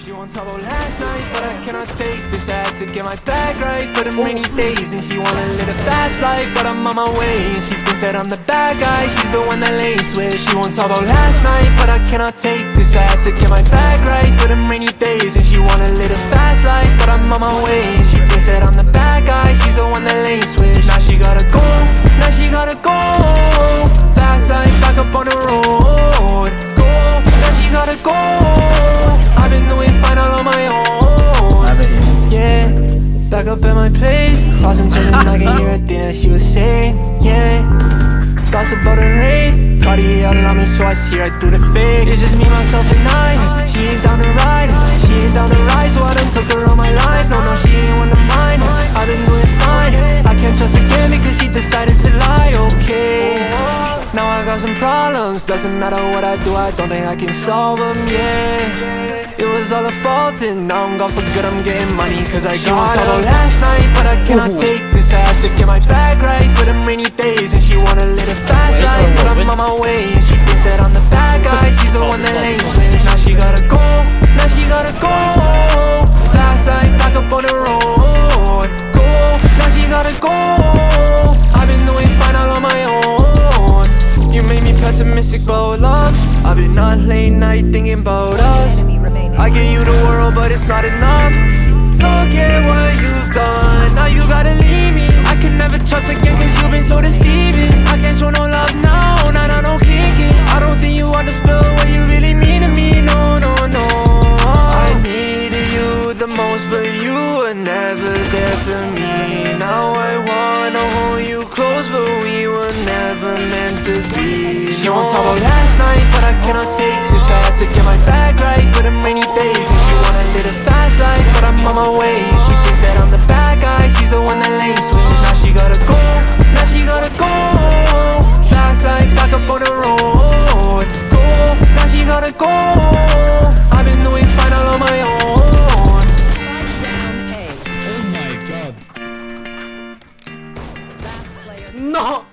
She won't talk about last night, but I cannot take this. I had to get my bag right for the rainy days. And she wanna live a fast life, but I'm on my way. And she thinks that I'm the bad guy, she's the one that lays with. She won't talk about last night, but I cannot take this. I had to get my bag right for the rainy days. And she wanna live a fast life, but I'm on my way. And she thinks that I'm the bad guy, she's the one that lays with. Now she gotta go, now she gotta go. Fast life, back up on the road. Tossing, turning, I can hear everything that she was saying. Yeah, thoughts about her wraith. Cartier all on me, so I see right through the fake. It's just me, myself, and I. Got some problems, doesn't matter what I do, I don't think I can solve them, yeah. It was all a fault and now I'm gone for good, I'm getting money cause I got won't talk about last night, but I cannot take this I had to get my bag pessimistic about love I've been up late night thinking about us. I gave you the world but it's not enough. Look at what you've done. Now you gotta leave me. I can never trust again cause you've been so deceiving. I can't show no love now, nah, nah, no kicking. I don't think you understood what you really mean to me. No, no, no. I needed you the most but you were never there for me. Now I wanna hold She won't talk about last night, but I cannot take this. I had to get my bag right for the rainy days. And she wanna live a fast life, but I'm on my way. And she thinks that I'm the bad guy, she's the one that lays with. Now she gotta go, now she gotta go. Fast life, back up on the road. Go, now she gotta go. I've been doing fine all on my own. Oh my god. No!